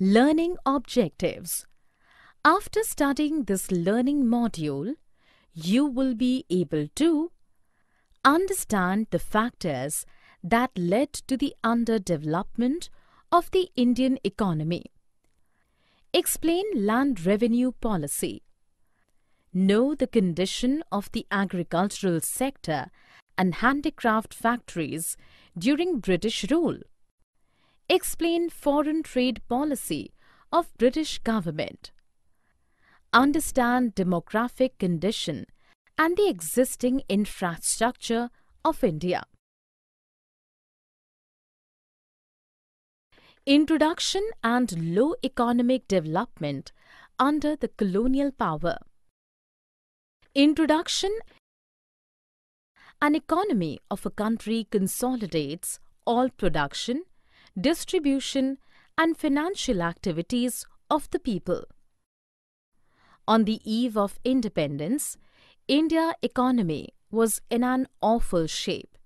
Learning Objectives After studying this learning module, you will be able to understand the factors that led to the underdevelopment of the Indian economy. Explain land revenue policy. Know the condition of the agricultural sector and handicraft factories during British rule. Explain foreign trade policy of British government. Understand demographic condition and the existing infrastructure of India. Introduction and low economic development under the colonial power. Introduction An economy of a country consolidates all production, distribution and financial activities of the people. On the eve of independence, India economy was in an awful shape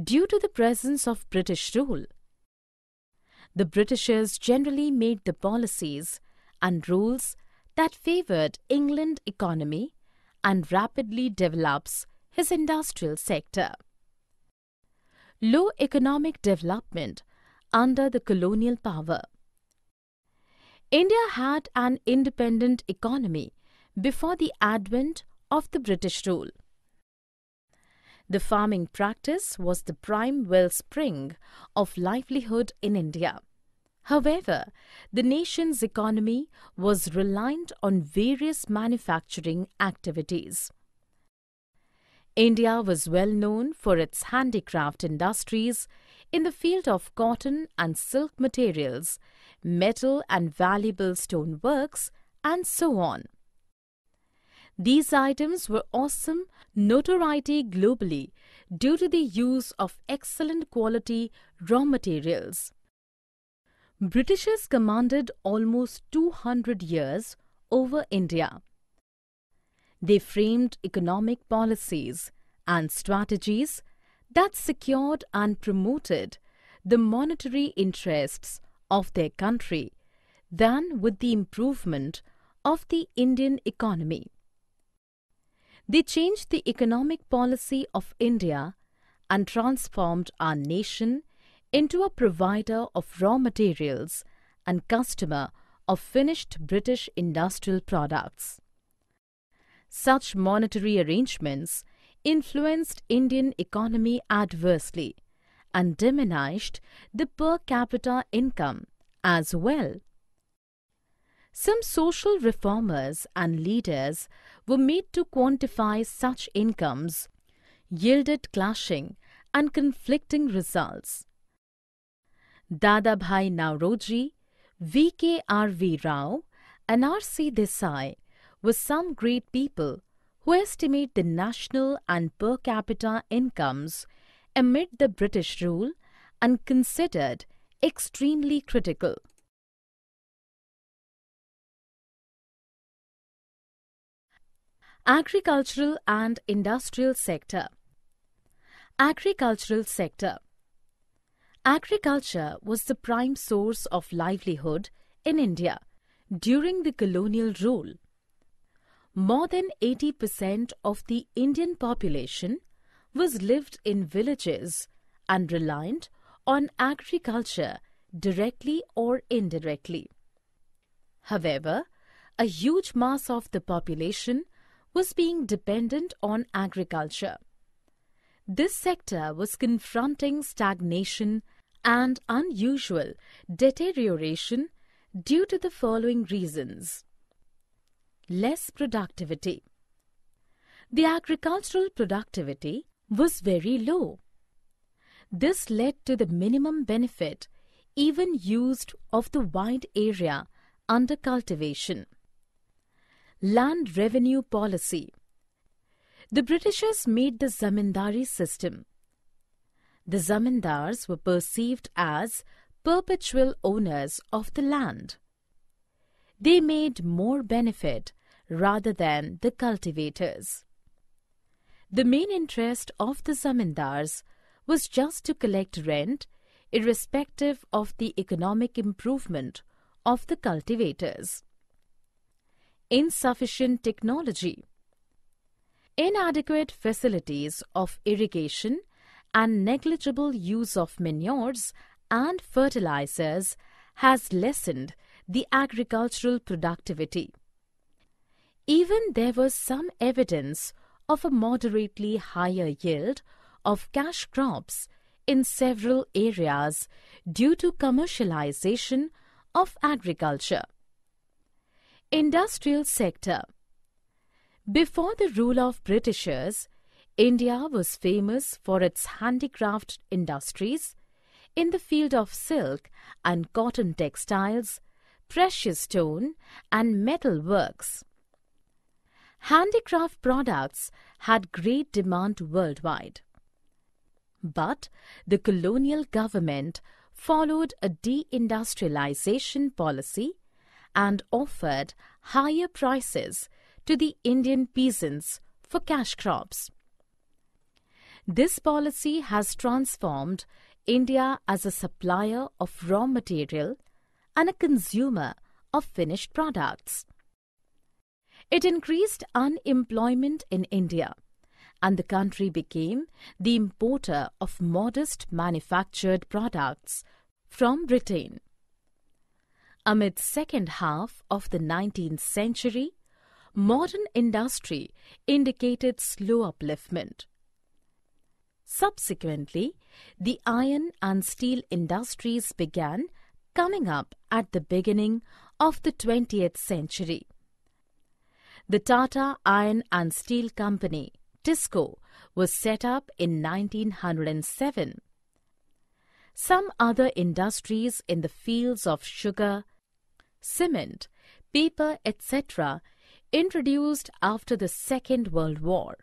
due to the presence of British rule. The Britishers generally made the policies and rules that favored England economy and rapidly develops his industrial sector. Low economic development under the colonial power. India had an independent economy before the advent of the British rule. The farming practice was the prime wellspring of livelihood in India. However, the nation's economy was reliant on various manufacturing activities. India was well known for its handicraft industries in the field of cotton and silk materials, metal and valuable stone works, and so on. These items were awesome notoriety globally due to the use of excellent quality raw materials. Britishers commanded almost 200 years over India. They framed economic policies and strategies that secured and promoted the monetary interests of their country than with the improvement of the Indian economy. They changed the economic policy of India and transformed our nation into a provider of raw materials and customer of finished British industrial products. Such monetary arrangements influenced Indian economy adversely and diminished the per capita income as well. Some social reformers and leaders were made to quantify such incomes, yielded clashing and conflicting results. Dadabhai Naoroji, V.K.R.V. Rao, and R.C. Desai were some great people who estimate the national and per capita incomes amid the British rule and considered extremely critical. Agricultural and Industrial Sector Agricultural Sector Agriculture was the prime source of livelihood in India during the colonial rule. More than 80% of the Indian population was lived in villages and reliant on agriculture directly or indirectly. However, a huge mass of the population was being dependent on agriculture. This sector was confronting stagnation and unusual deterioration due to the following reasons. Less productivity. The agricultural productivity was very low. This led to the minimum benefit even used of the wide area under cultivation. Land Revenue Policy The Britishers made the zamindari system. The zamindars were perceived as perpetual owners of the land. They made more benefit rather than the cultivators. The main interest of the zamindars was just to collect rent irrespective of the economic improvement of the cultivators. Insufficient technology. Inadequate facilities of irrigation and negligible use of manures and fertilizers has lessened the agricultural productivity. Even there was some evidence of a moderately higher yield of cash crops in several areas due to commercialization of agriculture. Industrial sector Before the rule of Britishers, India was famous for its handicraft industries in the field of silk and cotton textiles, precious stone and metal works. Handicraft products had great demand worldwide. But the colonial government followed a deindustrialization policy and offered higher prices to the Indian peasants for cash crops. This policy has transformed India as a supplier of raw material and a consumer of finished products. It increased unemployment in India and the country became the importer of modest manufactured products from Britain. Amid second half of the 19th century, modern industry indicated slow upliftment. Subsequently, the iron and steel industries began coming up at the beginning of the 20th century. The Tata Iron and Steel Company TISCO was set up in 1907. Some other industries in the fields of sugar, cement, paper, etc., introduced after the Second World War.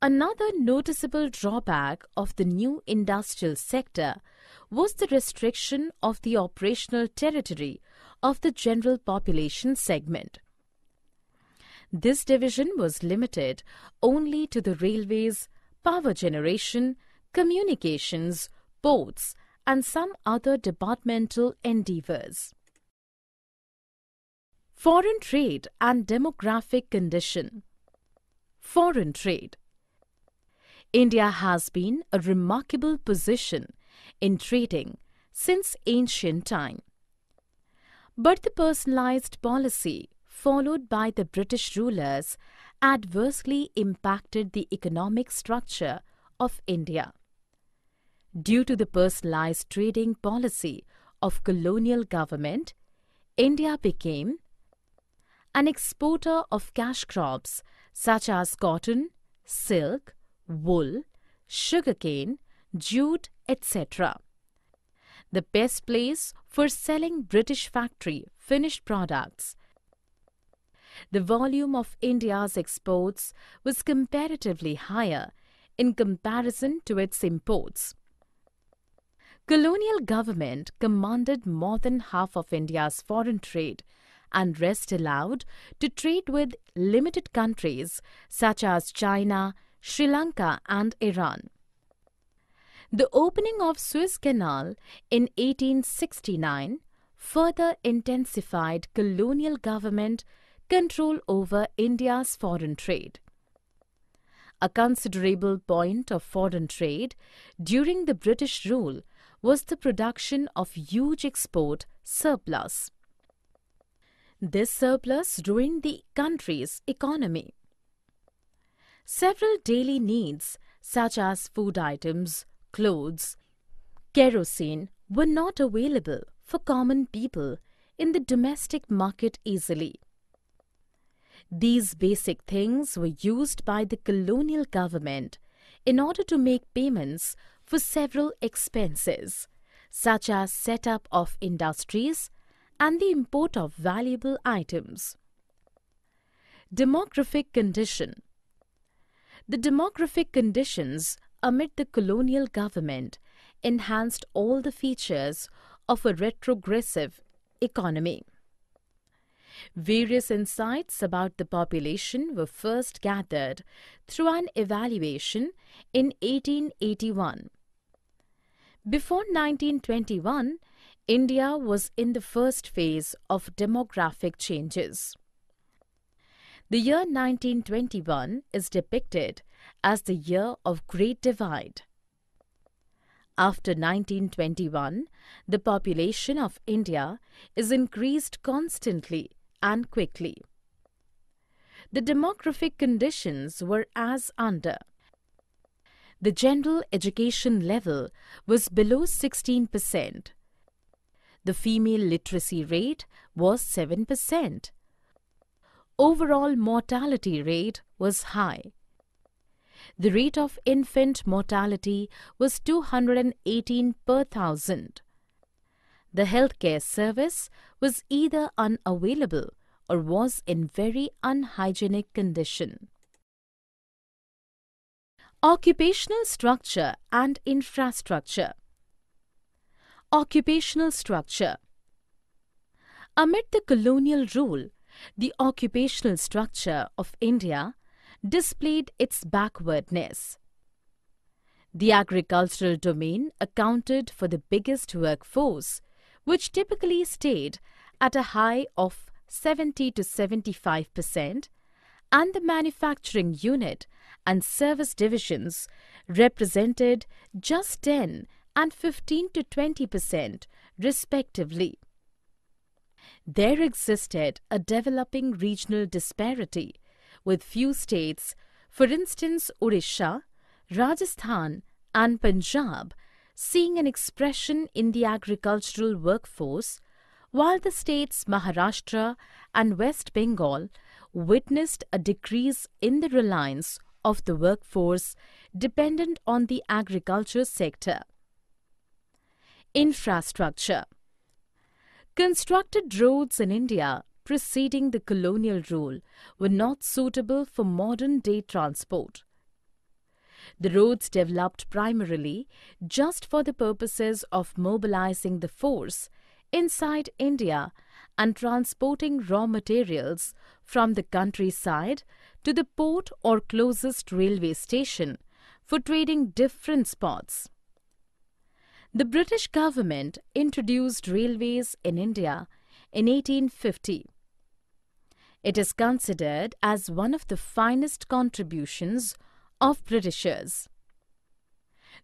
Another noticeable drawback of the new industrial sector was the restriction of the operational territory of the general population segment. This division was limited only to the railways, power generation, communications, ports, and some other departmental endeavors. Foreign trade and demographic condition. Foreign trade. India has been a remarkable position in trading since ancient time. But the personalized policy followed by the British rulers adversely impacted the economic structure of India. Due to the personalized trading policy of colonial government, India became an exporter of cash crops such as cotton, silk, wool, sugarcane, jute, etc. The best place for selling British factory finished products the volume of India's exports was comparatively higher in comparison to its imports. Colonial government commanded more than half of India's foreign trade and rest allowed to trade with limited countries such as China, Sri Lanka and Iran. The opening of Suez Canal in 1869 further intensified colonial government control over India's foreign trade. A considerable point of foreign trade during the British rule was the production of huge export surplus. This surplus ruined the country's economy. Several daily needs, such as food items, clothes, kerosene, were not available for common people in the domestic market easily. These basic things were used by the colonial government in order to make payments for several expenses, such as setup of industries and the import of valuable items. Demographic condition The demographic conditions amid the colonial government enhanced all the features of a retrogressive economy. Various insights about the population were first gathered through an evaluation in 1881. Before 1921, India was in the first phase of demographic changes. The year 1921 is depicted as the year of Great Divide. After 1921, the population of India is increased constantly and quickly. The demographic conditions were as under. The general education level was below 16%. The female literacy rate was 7%. Overall mortality rate was high the rate of infant mortality was 218 per thousand. The healthcare service was either unavailable or was in very unhygienic condition. Occupational structure and infrastructure Occupational structure Amid the colonial rule, the occupational structure of India displayed its backwardness. The agricultural domain accounted for the biggest workforce, which typically stayed at a high of 70 to 75 percent, and the manufacturing unit and service divisions represented just 10 and 15 to 20 percent respectively. There existed a developing regional disparity with few states, for instance Odisha, Rajasthan and Punjab, seeing an expression in the agricultural workforce, while the states Maharashtra and West Bengal witnessed a decrease in the reliance of the workforce dependent on the agriculture sector. Infrastructure Constructed roads in India preceding the colonial rule were not suitable for modern day transport. The roads developed primarily just for the purposes of mobilizing the force inside India and transporting raw materials from the countryside to the port or closest railway station for trading different spots. The British government introduced railways in India in 1850 it is considered as one of the finest contributions of Britishers.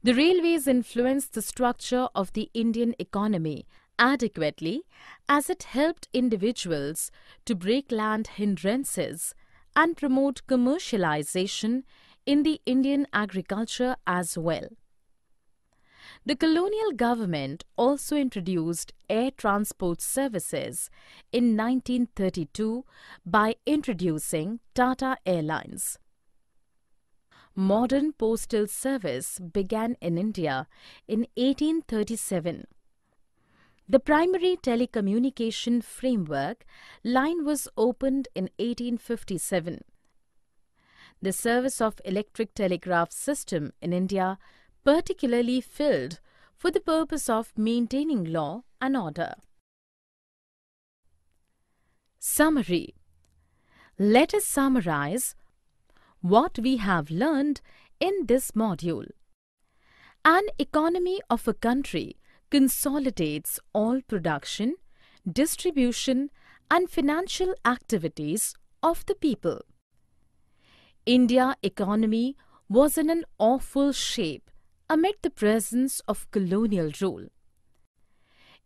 The railways influenced the structure of the Indian economy adequately as it helped individuals to break land hindrances and promote commercialization in the Indian agriculture as well. The colonial government also introduced air transport services in 1932 by introducing Tata Airlines. Modern postal service began in India in 1837. The primary telecommunication framework line was opened in 1857. The service of electric telegraph system in India particularly filled for the purpose of maintaining law and order. Summary Let us summarize what we have learned in this module. An economy of a country consolidates all production, distribution and financial activities of the people. India economy was in an awful shape amid the presence of colonial rule.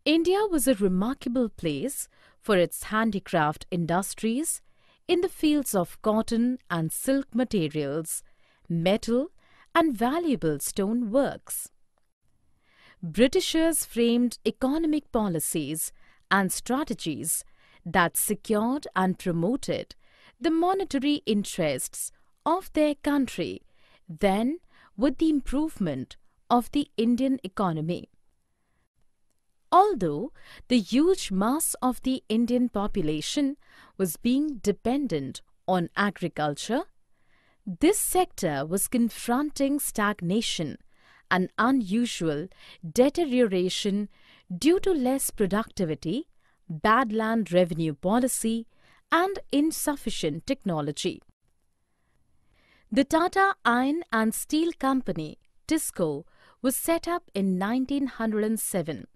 India was a remarkable place for its handicraft industries in the fields of cotton and silk materials, metal and valuable stone works. Britishers framed economic policies and strategies that secured and promoted the monetary interests of their country then with the improvement of the Indian economy. Although the huge mass of the Indian population was being dependent on agriculture, this sector was confronting stagnation and unusual deterioration due to less productivity, bad land revenue policy, and insufficient technology. The Tata Iron and Steel Company, TISCO, was set up in 1907.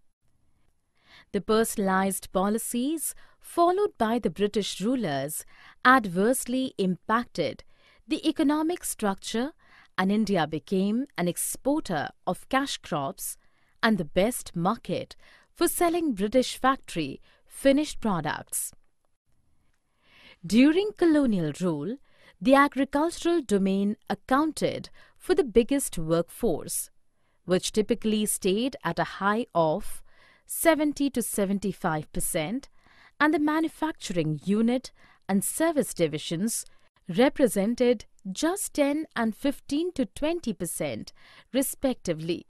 The personalised policies followed by the British rulers adversely impacted the economic structure and India became an exporter of cash crops and the best market for selling British factory finished products. During colonial rule, the agricultural domain accounted for the biggest workforce, which typically stayed at a high of 70 to 75 percent, and the manufacturing unit and service divisions represented just 10 and 15 to 20 percent respectively.